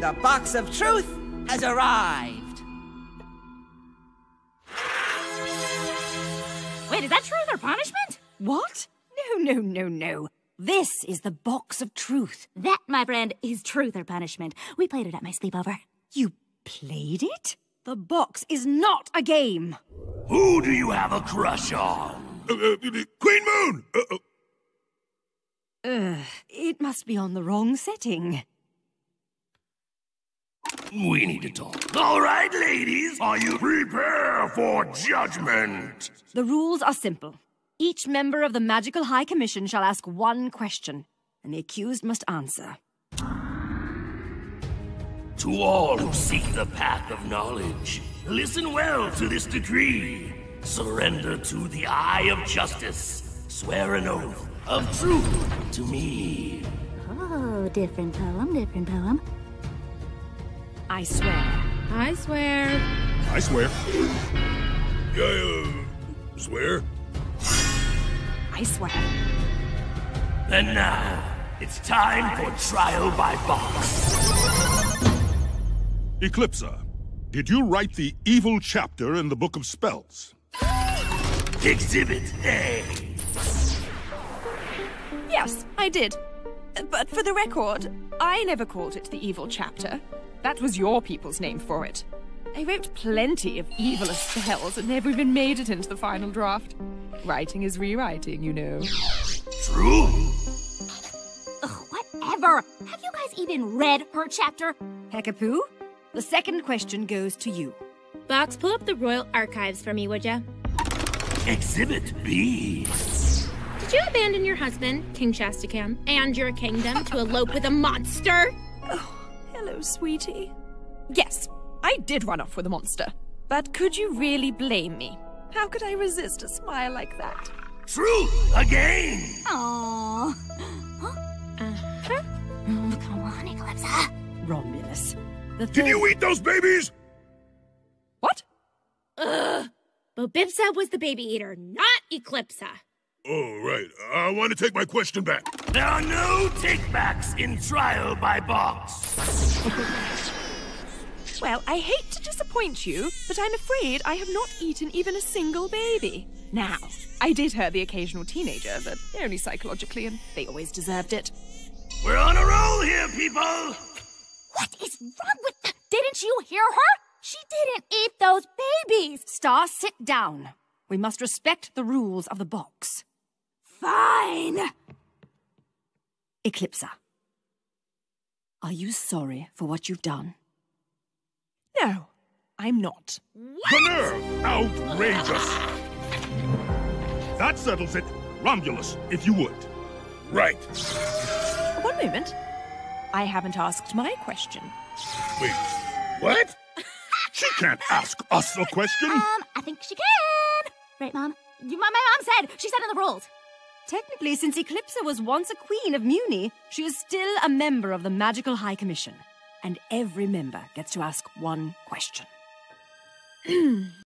The box of truth has arrived. Wait, is that truth or punishment? What? No, no, no, no. This is the box of truth. That, my friend, is truth or punishment. We played it at my sleepover. You played it? The box is not a game. Who do you have a crush on? Uh, uh, Queen Moon! Uh, uh, Ugh, it must be on the wrong setting. We need to talk. All right, ladies, are you prepare for judgment? The rules are simple. Each member of the Magical High Commission shall ask one question, and the accused must answer. To all who seek the path of knowledge, listen well to this decree. Surrender to the eye of justice. Swear an oath of truth to me. Oh, different poem, different poem. I swear. I swear. I swear. I, uh, swear? I swear. And now, it's time for trial by box. Eclipsa, did you write the evil chapter in the Book of Spells? Exhibit A. Yes, I did. But for the record, I never called it the evil chapter. That was your people's name for it. I wrote plenty of evilest spells and never even made it into the final draft. Writing is rewriting, you know. True. Ugh, whatever. Have you guys even read her chapter? Hekapoo, the second question goes to you. Box, pull up the Royal Archives for me, would ya? Exhibit B. Did you abandon your husband, King Shastacan, and your kingdom to elope with a monster? Oh, Hello, sweetie. Yes, I did run off with a monster. But could you really blame me? How could I resist a smile like that? Truth again. Aww. Uh-huh. Mm, come on, Eclipsa. Rhombulus. The Can you eat those babies? What? Ugh. Bobibsa was the baby eater, not Eclipsa. Oh, right. I want to take my question back. There are no takebacks in trial by box. Well, I hate to disappoint you, but I'm afraid I have not eaten even a single baby. Now, I did hurt the occasional teenager, but only psychologically, and they always deserved it. We're on a roll here, people. What is wrong with th- Didn't you hear her? She didn't eat those babies. Star, sit down. We must respect the rules of the box. Fine. Eclipsa, are you sorry for what you've done? No, I'm not. The nerve! Outrageous! That settles it. Rhombulus, if you would. Right. One moment. I haven't asked my question. Wait. What? she can't ask us a question. Um, I think she can. Right, Mom? You, my, my mom said. She said in the rules. Technically, since Eclipsa was once a queen of Mewni, she is still a member of the Magical High Commission. And every member gets to ask one question.